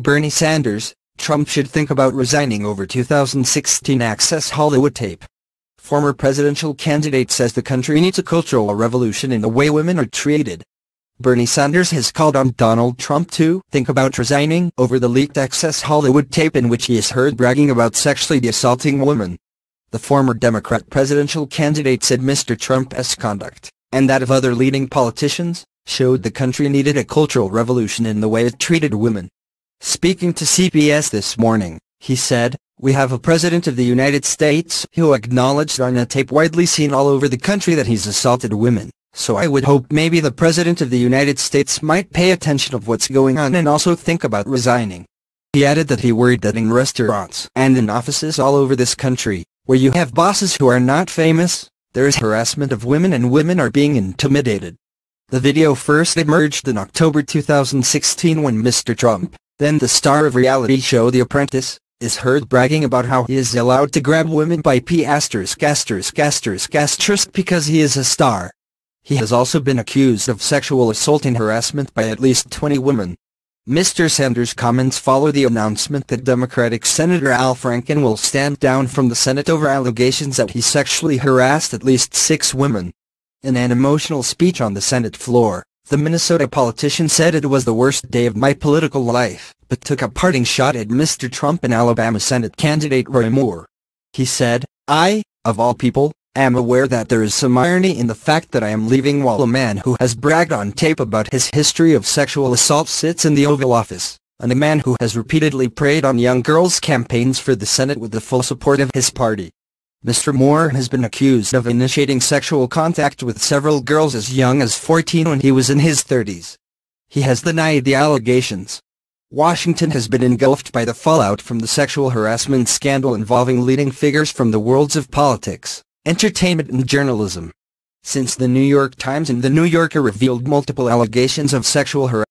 Bernie Sanders, Trump should think about resigning over 2016 Access Hollywood tape. Former presidential candidate says the country needs a cultural revolution in the way women are treated. Bernie Sanders has called on Donald Trump to think about resigning over the leaked Access Hollywood tape in which he is heard bragging about sexually assaulting women. The former Democrat presidential candidate said Mr. Trump's conduct, and that of other leading politicians, showed the country needed a cultural revolution in the way it treated women. Speaking to CBS this morning, he said, We have a president of the United States who acknowledged on a tape widely seen all over the country that he's assaulted women. So I would hope maybe the President of the United States might pay attention of what's going on and also think about resigning. He added that he worried that in restaurants and in offices all over this country, where you have bosses who are not famous, there is harassment of women and women are being intimidated. The video first emerged in October 2016 when Mr. Trump, then the star of reality show The Apprentice, is heard bragging about how he is allowed to grab women by P asterisk asterisk asterisk asterisk because he is a star. He has also been accused of sexual assault and harassment by at least 20 women. Mr. Sanders' comments follow the announcement that Democratic Senator Al Franken will stand down from the Senate over allegations that he sexually harassed at least six women. In an emotional speech on the Senate floor, the Minnesota politician said it was the worst day of my political life, but took a parting shot at Mr. Trump and Alabama Senate candidate Roy Moore. He said, I, of all people, am aware that there is some irony in the fact that I am leaving while a man who has bragged on tape about his history of sexual assault sits in the Oval Office, and a man who has repeatedly preyed on young girls' campaigns for the Senate with the full support of his party. Mr. Moore has been accused of initiating sexual contact with several girls as young as 14 when he was in his 30s. He has denied the allegations. Washington has been engulfed by the fallout from the sexual harassment scandal involving leading figures from the worlds of politics entertainment and journalism. Since the New York Times and the New Yorker revealed multiple allegations of sexual harassment,